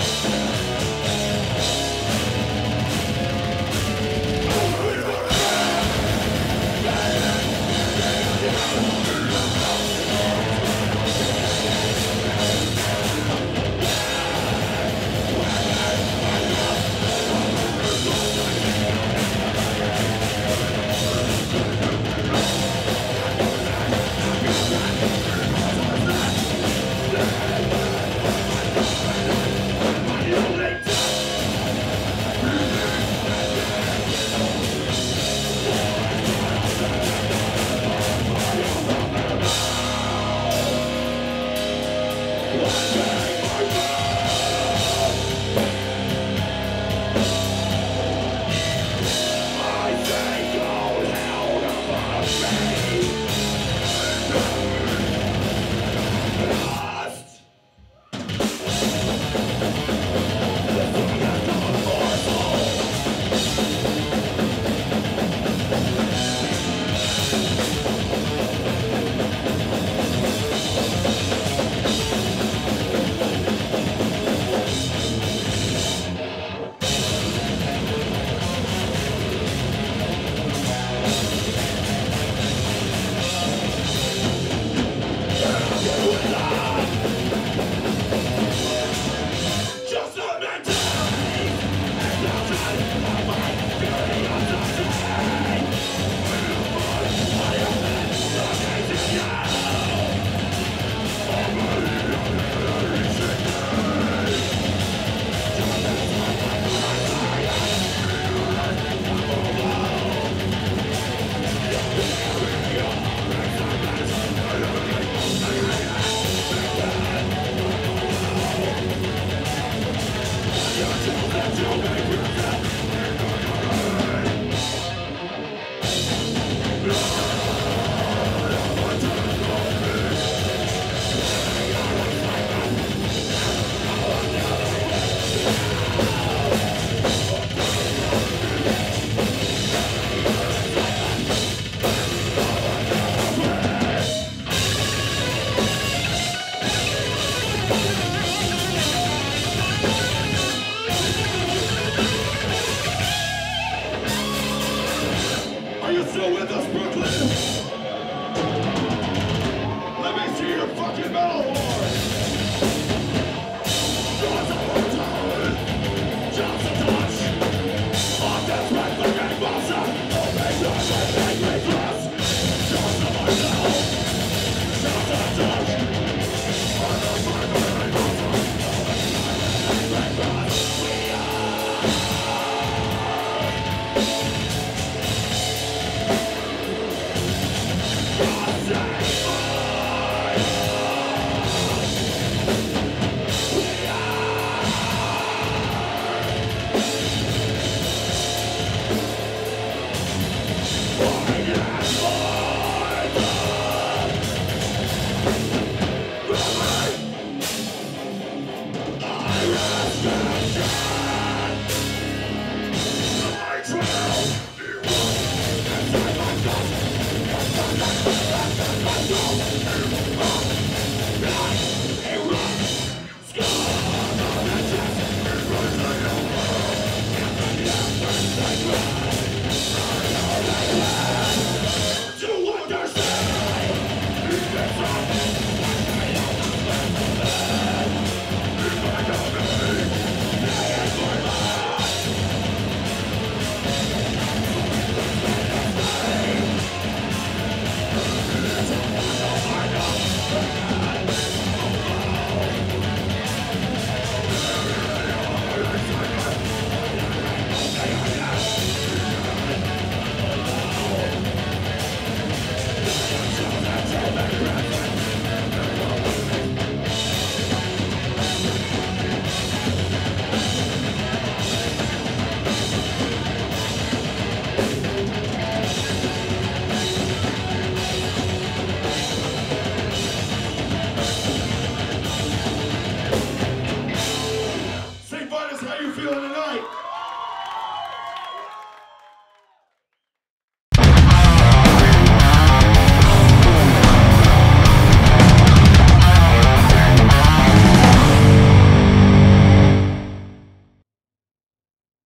Thank does Brooklyn. Let me see your fucking metal horn.